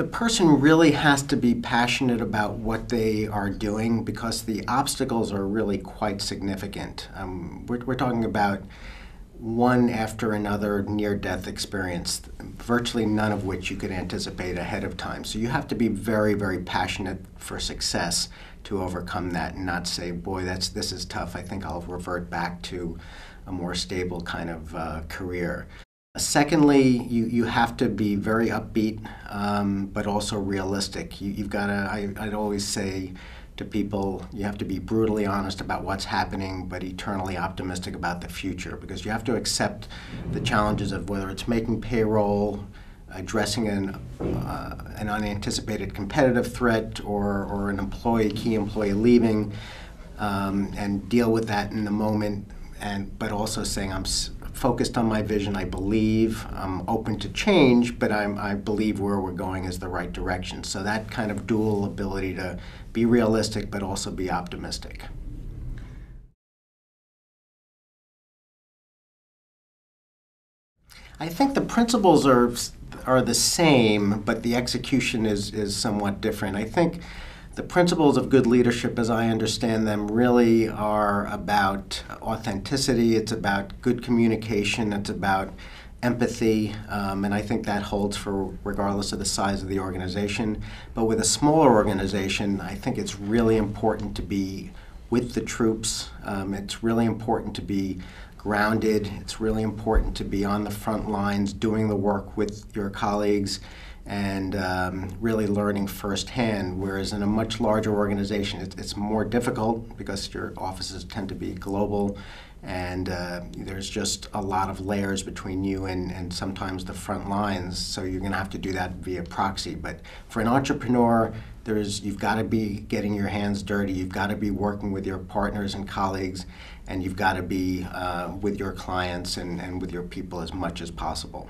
the person really has to be passionate about what they are doing because the obstacles are really quite significant. Um, we're, we're talking about one after another near death experience, virtually none of which you could anticipate ahead of time. So you have to be very, very passionate for success to overcome that and not say, boy, that's, this is tough. I think I'll revert back to a more stable kind of uh, career. Secondly, you, you have to be very upbeat, um, but also realistic. You, have got to, I, I'd always say, to people. You have to be brutally honest about what's happening, but eternally optimistic about the future because you have to accept the challenges of whether it's making payroll, addressing an, uh, an unanticipated competitive threat, or, or an employee, key employee leaving, um, and deal with that in the moment. And but also saying I'm focused on my vision. I believe I'm open to change, but I'm, I believe where we're going is the right direction. So that kind of dual ability to be realistic but also be optimistic. I think the principles are are the same, but the execution is is somewhat different. I think the principles of good leadership, as I understand them, really are about authenticity, it's about good communication, it's about empathy, um, and I think that holds for regardless of the size of the organization. But with a smaller organization, I think it's really important to be with the troops. Um, it's really important to be grounded. It's really important to be on the front lines doing the work with your colleagues and um, really learning firsthand. Whereas in a much larger organization, it's, it's more difficult because your offices tend to be global and uh, there's just a lot of layers between you and, and sometimes the front lines. So you're going to have to do that via proxy. But for an entrepreneur there's you've got to be getting your hands dirty. You've got to be working with your partners and colleagues and you've got to be uh, with your clients and, and with your people as much as possible